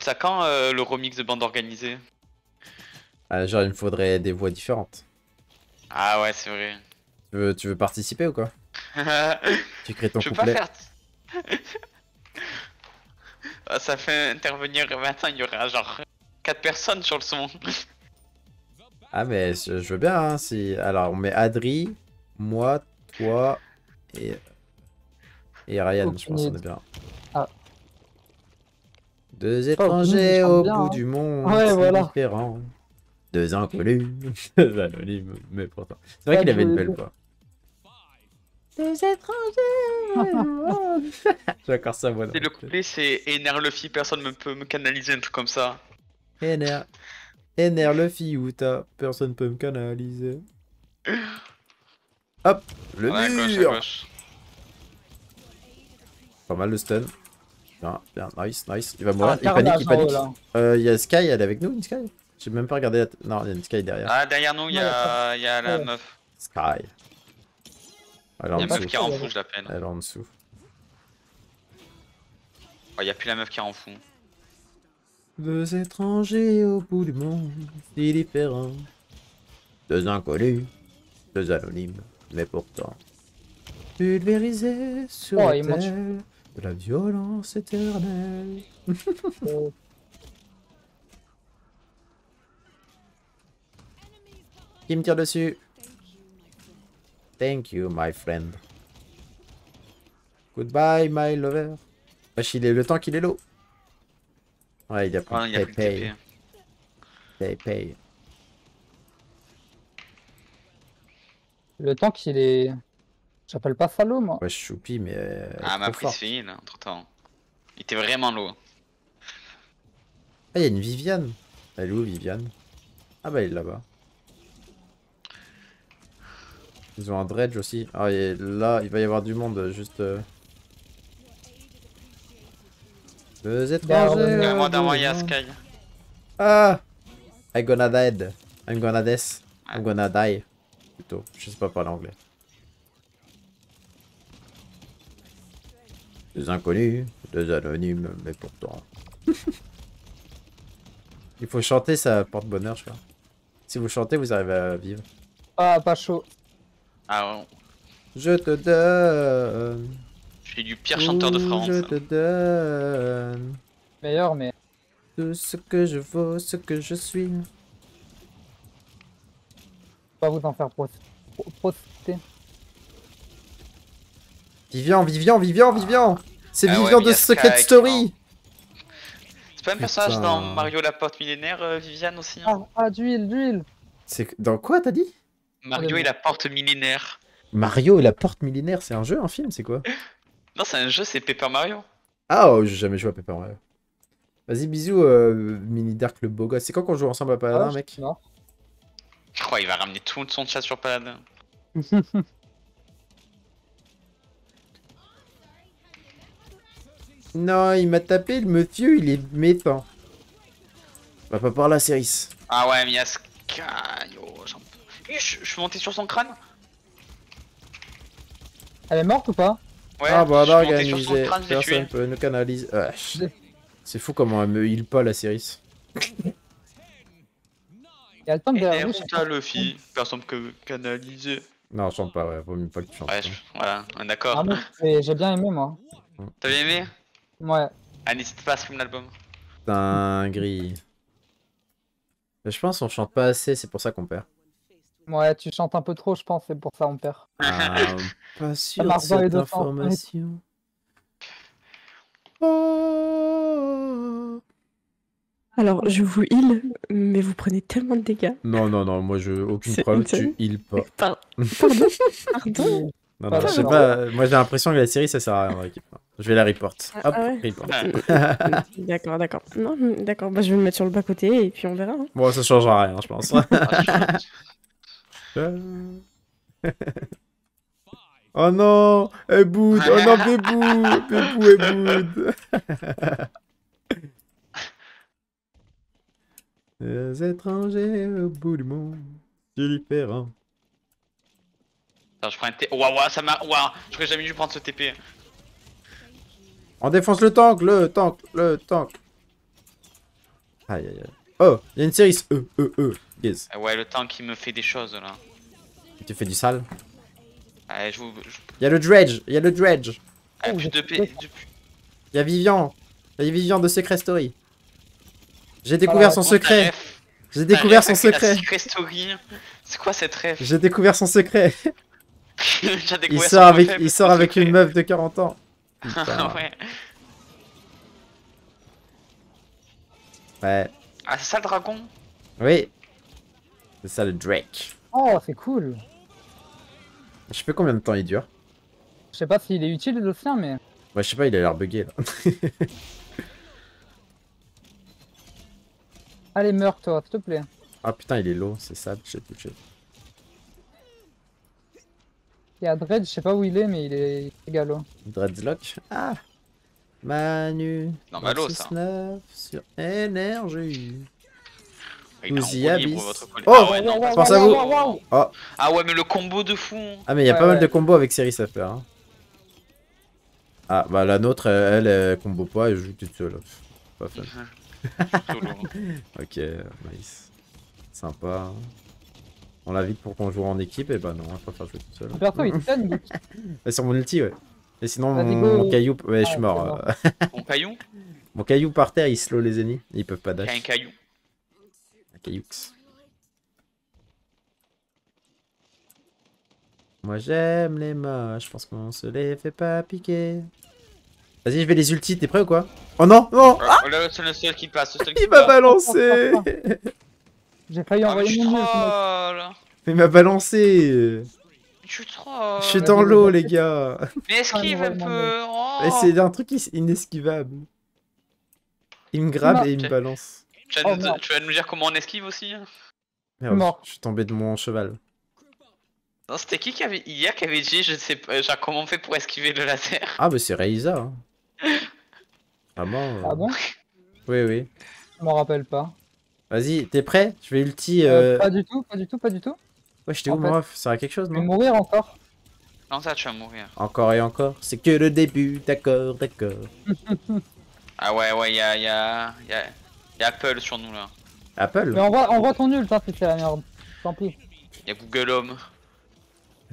Ça quand euh, le remix de bande organisée Ah, genre, il me faudrait des voix différentes. Ah ouais, c'est vrai. Tu veux, tu veux participer ou quoi Tu crées ton Je peux pas faire. Ah, ça fait intervenir maintenant, il y aura genre 4 personnes sur le son. Ah, mais je, je veux bien, hein, si... Alors, on met Adri, moi, toi et... Et Ryan, je pense qu'on est bien. Deux Oh, étrangers au bien, bout hein. du monde, Ouais, voilà. différents. Deux inconnus, deux anonymes, mais pourtant. C'est vrai Ouais, qu'il avait une belle voix. Deux étrangers J'ai encore sa voix. Et le couplet, c'est Énerve le fille, personne ne peut me canaliser, un truc comme ça. Énerve. Énerve le fiouta, personne peut me canaliser. Hop, le Ouais, gauche, mur gauche. Pas mal le stun. Bien, bien, nice, nice. Il va mourir, Ah, il panique, il en panique. Euh, Il y a Sky, elle est avec nous, une Sky? J'ai même pas regardé la... t- Non, il y a une Sky derrière. Ah, derrière nous, il y a, il y a la Ouais. meuf. Sky. Elle est Il y en a une meuf dessous. qui est en fou, je l'appelle. Elle est en dessous. Oh, il y a plus la meuf qui est en fou. Deux étrangers au bout du monde, si différents. Deux inconnus, deux anonymes, mais pourtant. Pulvérisés sur Oh, terre de la violence éternelle. Qui me tire dessus? Thank you, my friend. Goodbye, my lover. Wesh, il est le temps qu'il est low. Ouais, il a pris a pay, pay, pay. Le temps qu'il est. J'appelle pas salaud, moi. Wesh, choupi, mais. euh, Ah, ma prise fait heal entre temps. Il était vraiment low. Ah, il y a une Viviane. Elle est où, Viviane? Ah, bah, elle est là-bas. Ils ont un dredge aussi. Ah, et là, il va y avoir du monde, euh, juste. euh. Deux étrangers. Moi, il y a du monde. Sky? Ah I'm gonna dead. I'm gonna death. I'm gonna die. Plutôt. Je sais pas parler anglais. Deux inconnus, deux anonymes, mais pourtant. Il faut chanter, ça porte bonheur, je crois. Si vous chantez, vous arrivez à vivre. Ah, pas chaud. Ah, ouais. Je te donne. je suis du pire chanteur de France. Je te donne. Meilleur, mais. Tout ce que je vaux, ce que je suis. Pas vous en faire pro- pro- profiter. Vivian, Vivian, Vivian, Vivian C'est Ah ouais, Vivian de Secret Story C'est pas un personnage Putain. dans Mario la porte millénaire, euh, Viviane aussi hein Ah, ah, d'huile, d'huile. C'est dans quoi t'as dit? Mario et la porte millénaire. Mario et la porte millénaire, c'est un jeu, un film, c'est quoi? Non, c'est un jeu, c'est Paper Mario. Ah, oh, j'ai jamais joué à Paper Mario. Vas-y, bisous, euh, Mini Dark le beau gosse. C'est quand qu'on joue ensemble à Paladin, Ah, mec? non. Je crois qu'il va ramener tout son chat sur Paladin. Non, il m'a tapé, le monsieur, il est méchant. Va pas par là, Céris. Ah ouais, mais il y a. Oh, Ih, Je je suis monté sur son crâne. Elle est morte ou pas? Ouais, ah bah, je bah, suis monté sur son organisé. crâne, Personne tué. peut nous canaliser. Ah, c'est fou comment elle me heal pas, la Céris. Il y a le temps que derrière vous. fille. Personne peut canaliser. Non, je chante pas, ouais, vaut mieux pas que tu chantes. Ouais, je- voilà, on est d'accord. Ah, j'ai bien aimé, moi. T'as bien aimé? Ouais. Ah, n'hésite pas à stream l'album. Dinguerie. Je pense qu'on chante pas assez, c'est pour ça qu'on perd. Ouais, tu chantes un peu trop, je pense, c'est pour ça on perd. Ah, pas sûr de cette information. Oh. Alors, je vous heal, mais vous prenez tellement de dégâts. Non, non, non, moi je aucune preuve, tu heal pas. Par- Pardon Pardon Non, non, je sais pas, moi j'ai l'impression que la série ça sert à rien dans l'équipe. Je vais la report. Ah, Hop, ah ouais. report. D'accord, d'accord. Non, d'accord, bah, je vais me mettre sur le bas-côté et puis on verra. hein. Bon, ça changera rien, je pense. Ah, oh non, elle boude, oh non, Bébou, Bébou, elle boude. Les étrangers au bout du monde, différents. Attends, je prends un T. Waouh, waouh, ça m'a. Waouh, j'aurais jamais dû prendre ce TP. On défonce le tank, le tank, le tank. Aïe aïe aïe. Oh, il y a une série. Euh, euh, euh. Yes. Ah ouais, le tank qui me fait des choses là. Tu fais du sale. Allez, je vous. je- Il y a le dredge. Il y a le dredge. Ah, plus de fait- P. Il y a Vivian. Il y a Vivian de Secret Story. J'ai découvert son secret. J'ai découvert son secret. Secret Story. C'est quoi cette ref? J'ai découvert son secret. J'ai Il découvert sort avec, il sort avec une meuf de 40 ans. Ouais. Ouais. Ah, c'est ça le dragon? Oui. C'est ça le Drake. Oh, c'est cool. Je sais pas combien de temps il dure. Je sais pas s'il est utile le sien, mais. Ouais, je sais pas, il a l'air bugué là. Allez, meurs toi, s'il te plaît. Ah putain, il est low, c'est ça, shit, shit. Il y a Dredge, je sais pas où il est, mais il est égalo. Dreadlock. Ah Manu. Non, Malo, ça. 6-9 sur énergie. En Vous y abyss. Oh ah ouais, non, Pense à vous. Ah ouais, mais le combo de fou Ah, mais il y a Ouais, pas mal de combos avec Ceris à faire. hein. Ah, bah la nôtre, elle, elle combo pas, elle joue toute seule. Pas fun. Ok, nice. Sympa. hein. On l'invite pour qu'on joue en équipe, et bah non, on va pas faire jouer tout seul. Mon perso, il stun, Luke. Bah, sur mon ulti, ouais. Et sinon, mon, caillou, ouais, je suis Ah, mort. euh, Mon caillou mon caillou par terre, il slow les ennemis. Ils peuvent pas Il y a dash. un caillou. Un cailloux. Moi j'aime les moches, je pense qu'on se les fait pas piquer. Vas-y, je vais les ultis, t'es prêt ou quoi? Oh non, non Oh, là, c'est le seul qui passe. le seul qui Il m'a balancé J'ai failli Ah, je envoyer mon mute, troll Il m'a balancé Je suis troll Je suis dans l'eau, les gars Mais esquive Ah, un peu oh. Et c'est un truc inesquivable. Il me grabe et il me balance. tu, vas Oh, nous, tu vas nous dire comment on esquive aussi hein Merde, Mort. Je suis tombé de mon cheval. Non, c'était qui qui avait hier qui avait dit je sais pas genre, comment on fait pour esquiver le laser? Ah bah c'est Reiza. Hein. Vraiment. euh, Ah bon? Oui, oui. Je m'en rappelle pas. Vas-y, t'es prêt? Je vais ulti... Euh, Euh... Pas du tout, pas du tout, pas du tout. Ouais, j'étais où, fait- moi Ça sert à quelque chose, Je vais non? mourir encore. Non, ça tu vas mourir. Encore et encore. C'est que le début, d'accord, d'accord. Ah ouais, ouais, y'a y a, y a, y a Apple sur nous là. Apple? Mais envoie, envoie ton ult, hein, si c'est la merde. Tant pis. Y'a Google Home.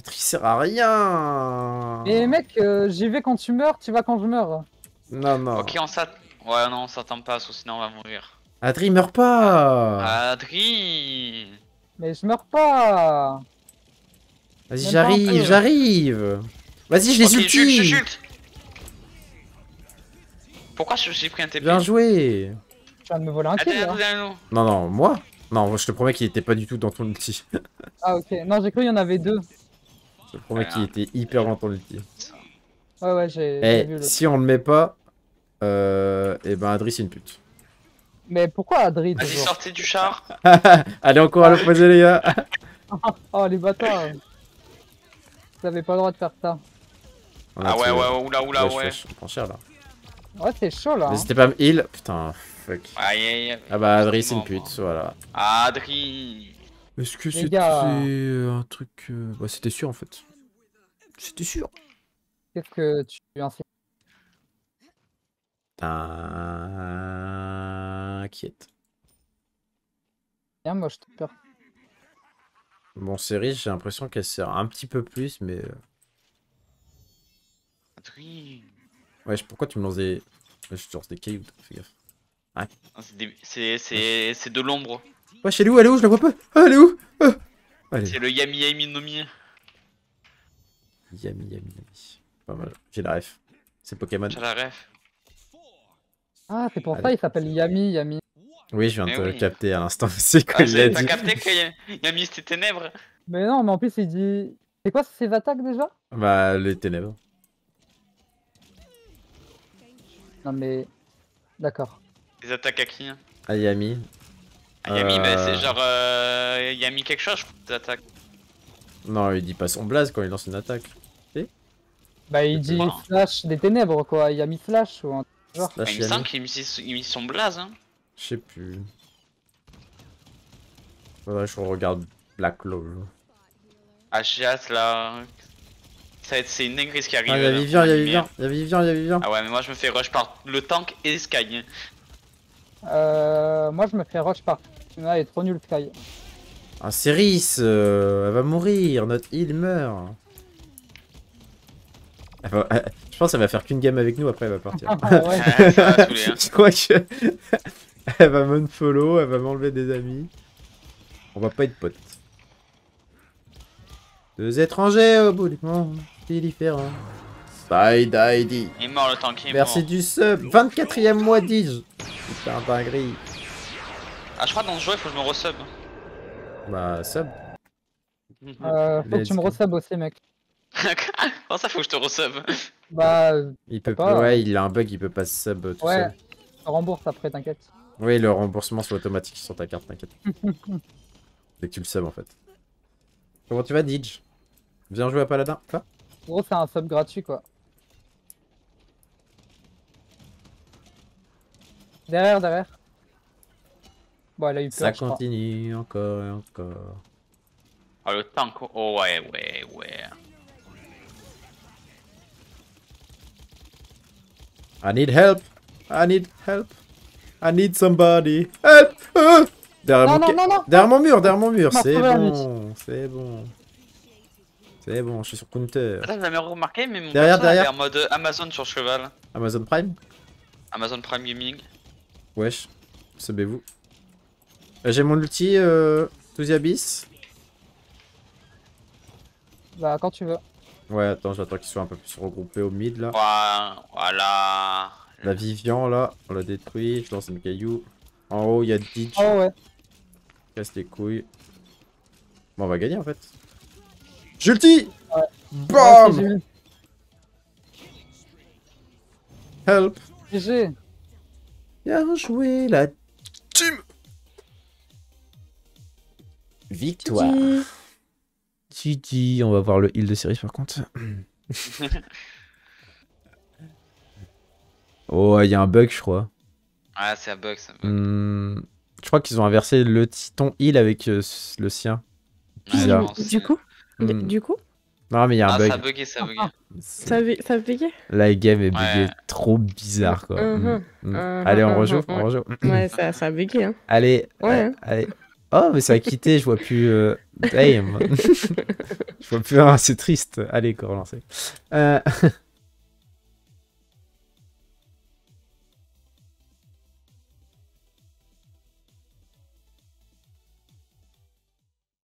Il sert à rien Et mec, euh, j'y vais quand tu meurs, tu vas quand je meurs. Non, non. Ok, on s'attend. Ouais, non, on s'attend pas, sauf sinon on va mourir. Adri, meurs pas Adri Mais je meurs pas Vas-y, j'arrive, j'arrive Vas-y, je les Ok, Jules, ulti Jules. Pourquoi je- j'ai pris un TP Bien joué Tu viens de me voler un kill. Non, non, moi? Non, je te promets qu'il était pas du tout dans ton ulti. Ah ok, non j'ai cru qu'il y en avait deux. Je te promets qu'il était hyper dans ton ulti. Ouais ouais j'ai vu Eh, le... si on le met pas, euh, et ben Adri c'est une pute. Mais pourquoi Adri Vas-y, sortez du char. Allez, encore à l'opposé, les gars Oh les bâtards Vous avez pas le droit de faire ça. On Ah ouais, ouais, oula, oula, ouais. on prend cher là. Ouais c'est chaud là. hein. N'hésitez pas à me heal. Putain, fuck. Aïe, aïe, aïe. Ah bah Adri c'est une pute, voilà. Adri. Est-ce que c'était un truc... euh, Bah c'était sûr en fait. C'était sûr. Qu'est-ce que tu insinues T'inquiète. Bien moi je te perds. Bon, série, j'ai l'impression qu'elle sert un petit peu plus, mais... euh. Wesh, pourquoi tu me lances des... Wesh, tu lances des cailloux, fais gaffe. Non, c'est C'est c'est- c'est de l'ombre. Wesh, elle est où Elle est où Je la vois pas Ah, elle est où? Ah. C'est le Yami Yami Nomi. Yami, yami, yami. Pas mal. J'ai la ref. C'est Pokémon. J'ai la ref. Ah c'est pour Allez. ça il s'appelle Yami Yami. Oui, je viens de oui. capter à l'instant. C'est quoi Ah, T'as capté que Yami c'était ténèbres Mais non mais en plus il dit... C'est quoi ses attaques déjà? Bah, les ténèbres. Non mais... D'accord. Les attaques à qui hein? Ah, Yami. Ah, Yami, Euh. bah, c'est genre. Euh, Yami quelque chose, je crois, les attaques. Non, il dit pas son blaze quand il lance une attaque. Bah il dit. Flash des ténèbres quoi, Yami Flash ou un... Genre. Slash Ah, il me semble qu'il mis, son blaze. Hein. Je sais plus. Que je regarde Black Claw. Ah, j'ai hâte là. Ça va être, c'est une dinguerie ce qui arrive. Ah, y'a Vivian, y'a. Vivian, y'a Vivian, y'a Vivian. Ah ouais, mais moi je me fais rush par le tank et Sky. Euh... Moi, je me fais rush par. Là, il est trop nul, Sky. Ah, Céris, euh, elle va mourir, notre heal meurt. Va- elle- je pense qu'elle va faire qu'une game avec nous, après elle va partir. Ah, ouais. Ouais, ça va saouler, hein. je crois que elle va m'unfollow, elle va m'enlever des amis. On va pas être potes. Deux étrangers au bout du monde, c'est différent. Side ID. Il est mort le tank, il est Merci mort. du sub. 24ème mois d'Ige. Putain, dinguerie. Ah, je crois que dans ce jeu, il faut que je me resub. Bah, sub. Euh, faut que tu me resub aussi, mec. Comment ça, faut que je te resub Bah, Il peut pas. Ouais, il a un bug, il peut pas sub tout ouais. seul. Rembourse après, t'inquiète. Oui, le remboursement soit automatique sur ta carte, t'inquiète. Dès que tu le sub en fait. Comment tu vas, Didge Viens jouer à Paladin Quoi Gros, c'est un sub gratuit, quoi. Derrière, derrière. Bon, elle a eu peur, Ça je crois. continue encore et encore. Oh, le tank. Oh, ouais, ouais, ouais. I need help I need help I need somebody Help Ah derrière, Non, mon... non, non, non derrière mon mur, derrière mon mur, c'est bon, c'est bon. C'est bon, je suis sur counter. Attends, vous avez remarqué, mais mon Derrière, derrière. en mode Amazon sur cheval. Amazon Prime? Amazon Prime Gaming. Wesh, subez-vous. Euh, J'ai mon ulti, euh, to the Abyss. Bah, quand tu veux. Ouais, attends, j'attends qu'ils soient un peu plus regroupés au mid là. Voilà. voilà. La Vivian là, on l'a détruit, je lance une caillou. En haut, il y a Ditch, Oh, ouais. casse les couilles. Bon, on va gagner en fait. J'ulti Ouais. BAM Ouais. Help GG. Bien joué la team Victoire On va voir le heal de série par contre. oh, il y a un bug je crois. Ah, c'est un bug, bug. Hmm, je crois qu'ils ont inversé le ton heal avec euh, le sien. Pense. Du coup du- Hmm. Du coup Non mais il y a un Ah, bug. ça a bugué, ça a bugué. C'est- Ça ça payé La game est Ouais. trop bizarre quoi. Mhm. Hmm, hmm. Mhm, Allez, on rejoue, mhm. on rejoue. Ouais, ça, ça a bugué, hein. Allez, Ouais, euh, hein. allez. Oh, mais ça a quitté, je vois plus. euh, je vois plus un, c'est triste. Allez, encore relancer. Euh,